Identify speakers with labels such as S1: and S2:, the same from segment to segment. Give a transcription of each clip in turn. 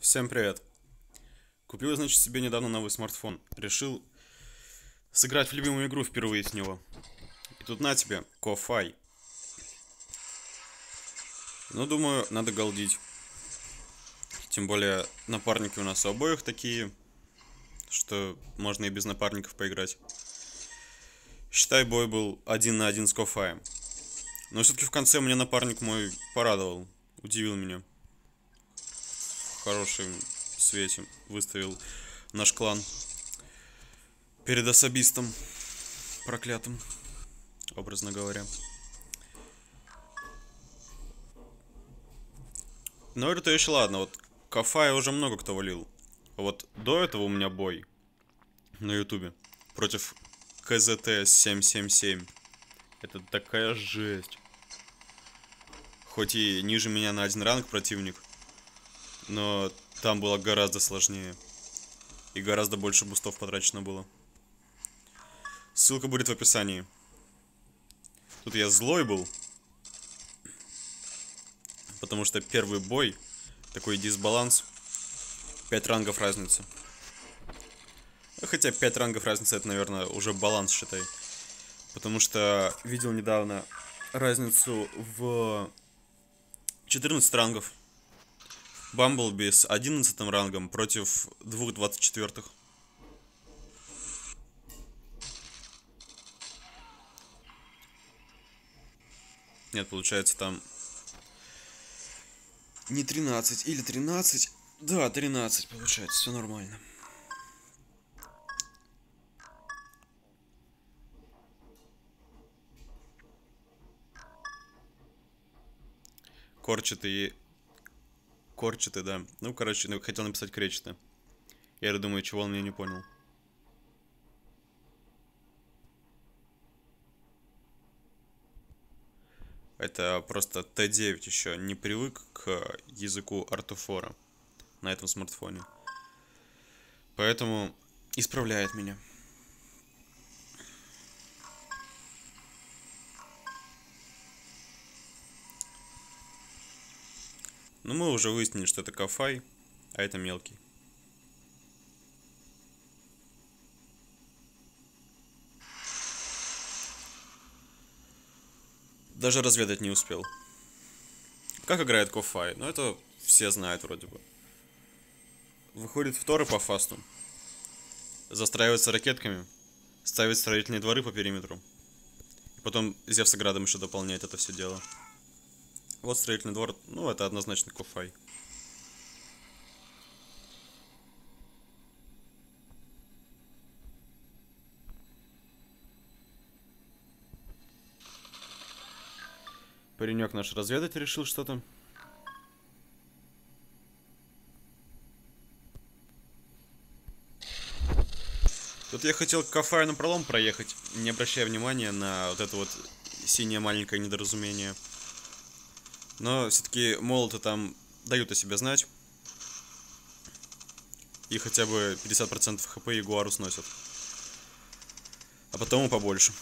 S1: Всем привет. Купил, значит, себе недавно новый смартфон. Решил сыграть в любимую игру впервые с него. И тут на тебе, Кофай. Ну, думаю, надо голдить. Тем более, напарники у нас у обоих такие, что можно и без напарников поиграть. Считай, бой был один на один с Кофаем. Но все-таки в конце мне напарник мой порадовал, удивил меня хорошем свете выставил наш клан перед особистом проклятым, образно говоря. Но это еще ладно, вот Кафая уже много кто валил. Вот до этого у меня бой на ютубе против КЗТ 777. Это такая жесть. Хоть и ниже меня на один ранг противник, но там было гораздо сложнее. И гораздо больше бустов потрачено было. Ссылка будет в описании. Тут я злой был. Потому что первый бой, такой дисбаланс. 5 рангов разницы. Хотя 5 рангов разницы это, наверное, уже баланс, считай. Потому что видел недавно разницу в 14 рангов. Бамблби с 11 рангом против двух 24-х. Нет, получается там не 13 или 13. Да, 13 получается, все нормально. Корчатый Корчеты, да. Ну, короче, ну, хотел написать кречеты. Я думаю, чего он меня не понял. Это просто Т9 еще не привык к языку артуфора на этом смартфоне. Поэтому исправляет меня. Но ну, мы уже выяснили, что это кафай, а это мелкий. Даже разведать не успел. Как играет Кофай? Ну, это все знают вроде бы. Выходит в торы по фасту. Застраивается ракетками. Ставит строительные дворы по периметру. И потом Зевсоградом еще дополняет это все дело. Вот строительный двор, ну это однозначно Кофай. Паренек наш разведать решил что-то. Тут я хотел к кафе на пролом проехать, не обращая внимания на вот это вот синее маленькое недоразумение. Но все-таки молоты там дают о себе знать. И хотя бы 50% хп Ягуару сносят. А потом и побольше.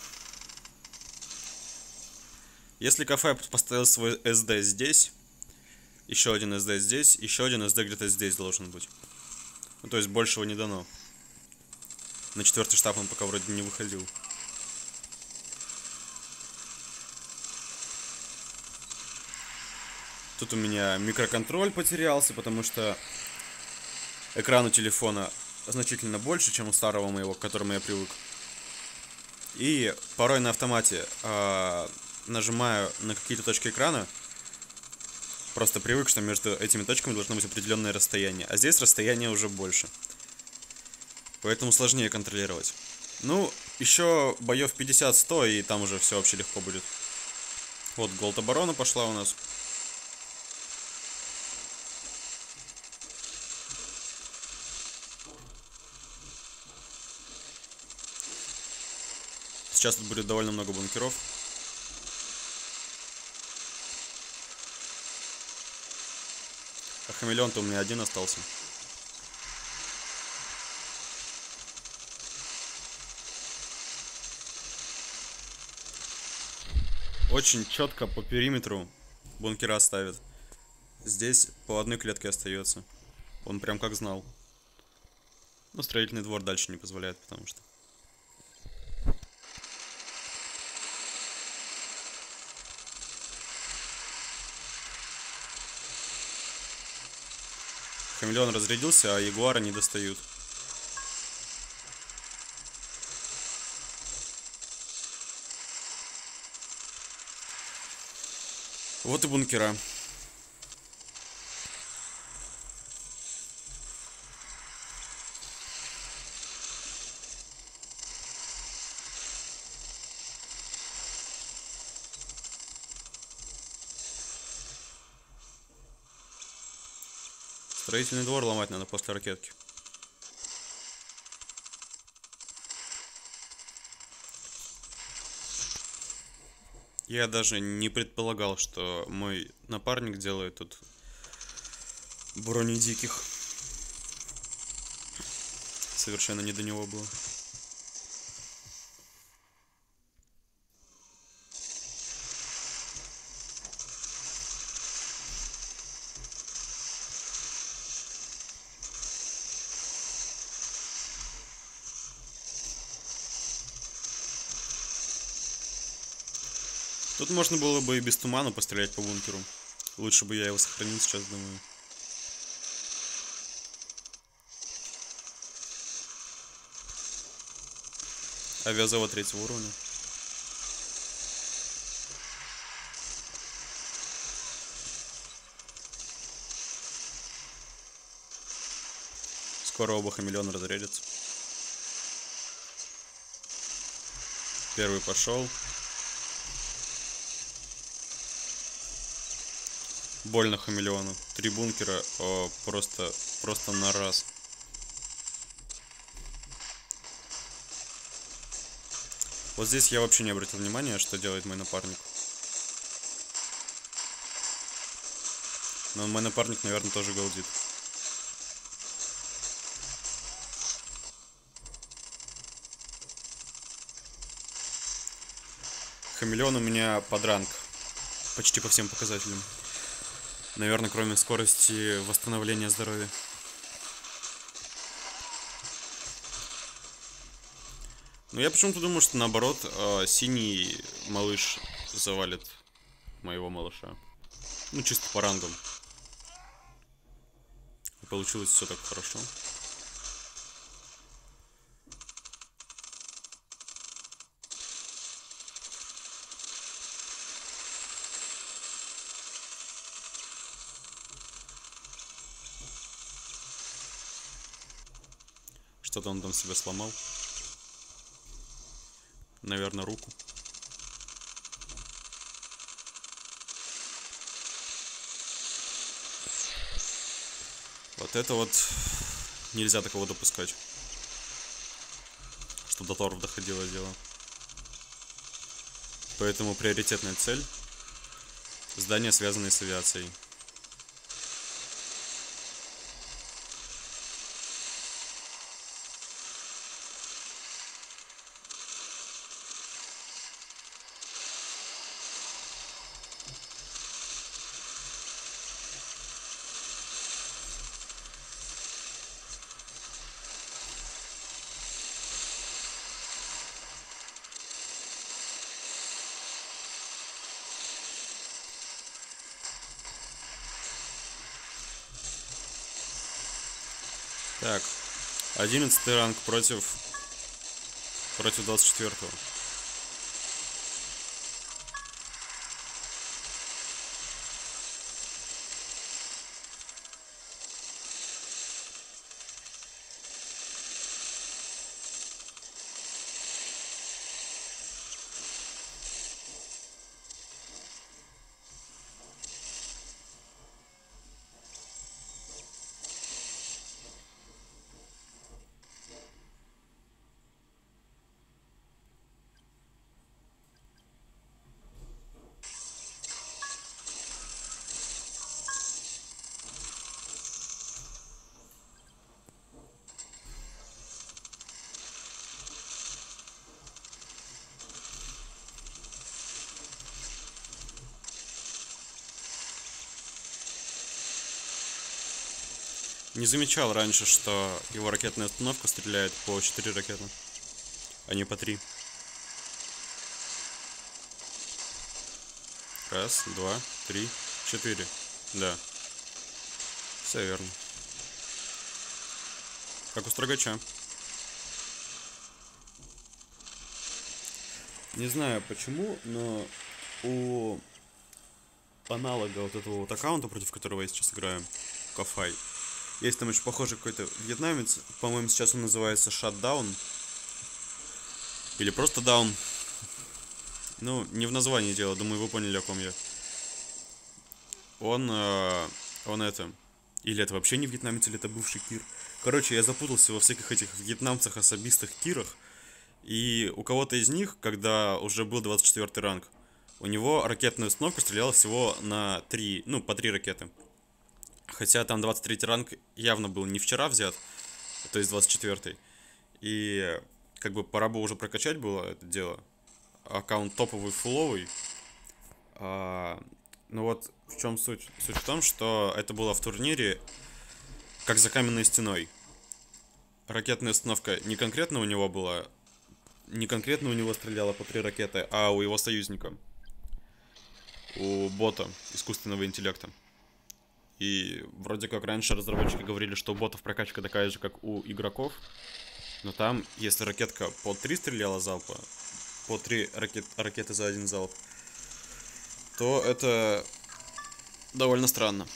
S1: Если кафе поставил свой SD здесь, еще один SD здесь, еще один SD где-то здесь должен быть. Ну, то есть большего не дано. На четвертый штаб он пока вроде не выходил. Тут у меня микроконтроль потерялся, потому что экран у телефона значительно больше, чем у старого моего, к которому я привык. И порой на автомате э, нажимаю на какие-то точки экрана, просто привык, что между этими точками должно быть определенное расстояние, а здесь расстояние уже больше. Поэтому сложнее контролировать. Ну, еще боев 50-100, и там уже все вообще легко будет. Вот, голд оборона пошла у нас. Сейчас тут будет довольно много бункеров. А хамелеон-то у меня один остался. Очень четко по периметру бункера ставят. Здесь по одной клетке остается. Он прям как знал. Но строительный двор дальше не позволяет, потому что... Хамелеон разрядился, а ягуара не достают. Вот и бункера. Строительный двор ломать надо после ракетки. Я даже не предполагал, что мой напарник делает тут брони диких. Совершенно не до него было. Тут можно было бы и без тумана пострелять по бункеру. Лучше бы я его сохранил сейчас, думаю. Авиазавод третьего уровня. Скоро оба хамелеона разрядятся. Первый пошел. Больно хамелеону. Три бункера о, просто, просто на раз. Вот здесь я вообще не обратил внимания, что делает мой напарник. Но мой напарник, наверное, тоже голдит. Хамелеон у меня под ранг. Почти по всем показателям. Наверное, кроме скорости восстановления здоровья. Но я почему-то думаю, что наоборот, э, синий малыш завалит моего малыша. Ну, чисто по рангам. получилось все так хорошо. Что-то он там себе сломал. Наверное, руку. Вот это вот нельзя такого допускать. Что до торов доходило дело. Поэтому приоритетная цель здания, связанные с авиацией. Так, одиннадцатый ранг против против двадцать четвертого. Не замечал раньше, что его ракетная установка стреляет по 4 ракеты, а не по 3. Раз, два, три, четыре. Да. Все верно. Как у строгача. Не знаю почему, но у аналога вот этого вот аккаунта, против которого я сейчас играю, Кафай, есть там еще похожий какой-то вьетнамец, по-моему, сейчас он называется Shutdown. Или просто Down. Ну, не в названии дело, думаю, вы поняли, о ком я. Он, э, он это... Или это вообще не вьетнамец, или это бывший кир. Короче, я запутался во всяких этих вьетнамцах, особистых кирах. И у кого-то из них, когда уже был 24 ранг, у него ракетная установка стреляла всего на 3, ну, по 3 ракеты. Хотя там 23 ранг явно был не вчера взят, то есть 24 И как бы пора бы уже прокачать было это дело. Аккаунт топовый, фуловый. А, ну вот в чем суть? Суть в том, что это было в турнире как за каменной стеной. Ракетная установка не конкретно у него была, не конкретно у него стреляла по три ракеты, а у его союзника. У бота искусственного интеллекта. И вроде как раньше разработчики говорили, что у ботов прокачка такая же, как у игроков. Но там, если ракетка по три стреляла залпа, по три ракет, ракеты за один залп, то это довольно странно.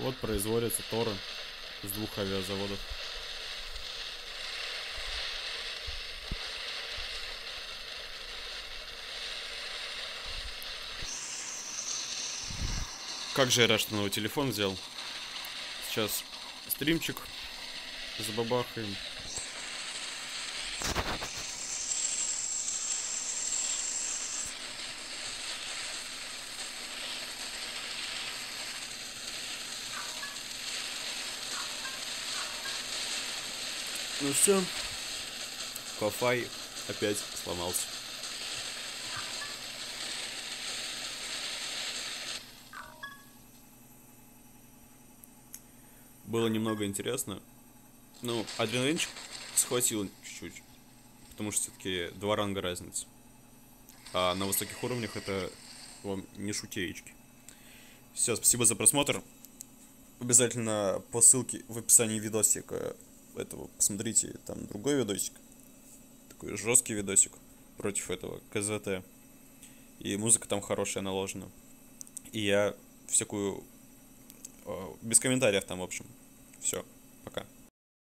S1: Вот производятся торы с двух авиазаводов. Как же я рад, что новый телефон взял. Сейчас стримчик забабахаем. Ну все. Кофай опять сломался. Было немного интересно. Ну, адреналинчик схватил чуть-чуть. Потому что все-таки два ранга разницы. А на высоких уровнях это вам не шутеечки. Все, спасибо за просмотр. Обязательно по ссылке в описании видосика этого посмотрите там другой видосик. Такой жесткий видосик против этого КЗТ. И музыка там хорошая наложена. И я всякую... Без комментариев там, в общем. Все. Пока.